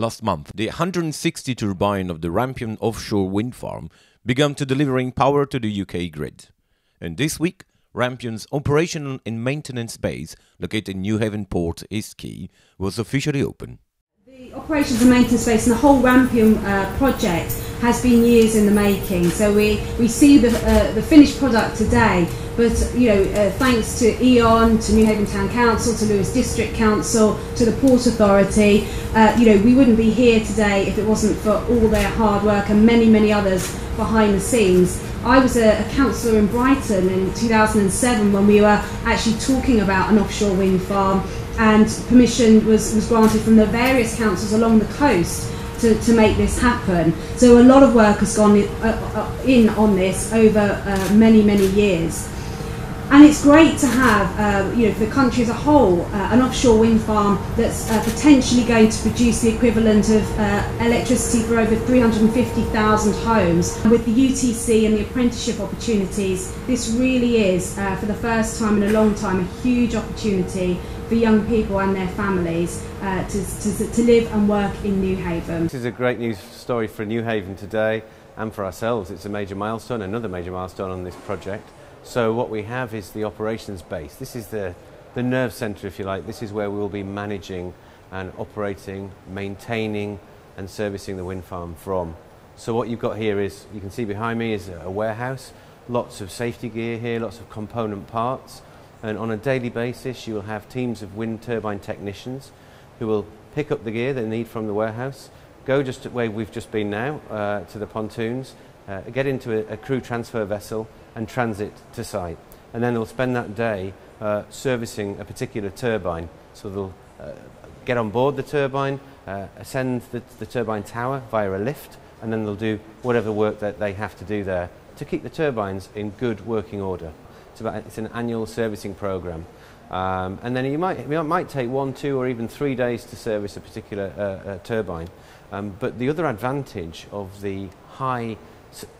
Last month, the 160 turbine of the Rampion offshore wind farm began to delivering power to the UK grid. And this week, Rampion's operational and maintenance base, located in Newhaven Port, East Quay, was officially open. The operations and maintenance base and the whole Rampion uh, project has been years in the making. So we, we see the, uh, the finished product today, but you know, uh, thanks to E.ON, to Newhaven Town Council, to Lewes District Council, to the Port Authority, uh, you know, we wouldn't be here today if it wasn't for all their hard work and many, many others behind the scenes. I was a, a councillor in Brighton in 2007 when we were actually talking about an offshore wind farm and permission was, was granted from the various councils along the coast to, to make this happen. So a lot of work has gone in, uh, uh, in on this over uh, many, many years. And it's great to have, uh, you know, for the country as a whole, uh, an offshore wind farm that's uh, potentially going to produce the equivalent of uh, electricity for over 350,000 homes. With the UTC and the apprenticeship opportunities, this really is, uh, for the first time in a long time, a huge opportunity for young people and their families uh, to, to, to live and work in Newhaven. This is a great news story for Newhaven today and for ourselves. It's a major milestone, another major milestone on this project. So what we have is the operations base. This is the, the nerve centre, if you like. This is where we will be managing and operating, maintaining and servicing the wind farm from. So what you've got here is, you can see behind me is a warehouse, lots of safety gear here, lots of component parts, and on a daily basis you will have teams of wind turbine technicians who will pick up the gear they need from the warehouse, go just where we've just been now, uh, to the pontoons, uh, get into a, a crew transfer vessel and transit to site. And then they'll spend that day uh, servicing a particular turbine. So they'll uh, get on board the turbine, uh, ascend the, the turbine tower via a lift, and then they'll do whatever work that they have to do there to keep the turbines in good working order. It's, about, it's an annual servicing program. Um, and then you might, it might take one, two, or even three days to service a particular uh, uh, turbine. Um, but the other advantage of the high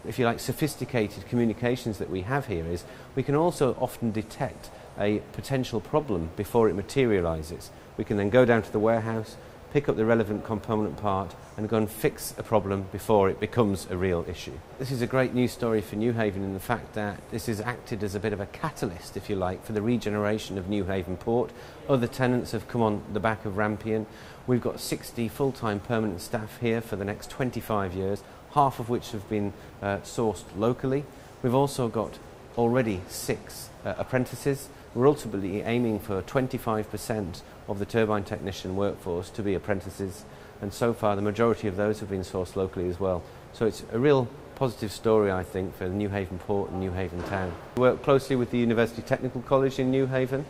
if you like, sophisticated communications that we have here is we can also often detect a potential problem before it materialises. We can then go down to the warehouse, pick up the relevant component part and go and fix a problem before it becomes a real issue. This is a great news story for Newhaven in the fact that this has acted as a bit of a catalyst, if you like, for the regeneration of Newhaven Port. Other tenants have come on the back of Rampion. We've got 60 full-time permanent staff here for the next 25 years, half of which have been uh, sourced locally. We've also got already six uh, apprentices. We're ultimately aiming for 25% of the turbine technician workforce to be apprentices, and so far the majority of those have been sourced locally as well. So it's a real positive story, I think, for Newhaven Port and Newhaven Town. We work closely with the University Technical College in Newhaven.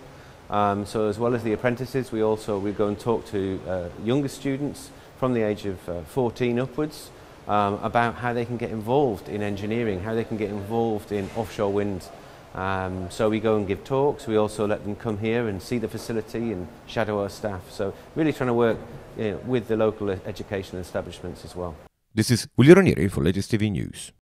Um, so as well as the apprentices, we also we go and talk to uh, younger students from the age of uh, 14 upwards um, about how they can get involved in engineering, how they can get involved in offshore wind. Um, so we go and give talks, we also let them come here and see the facility and shadow our staff. So really trying to work you know, with the local education establishments as well. This is Julio Ranieri for Latest TV News.